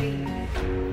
free.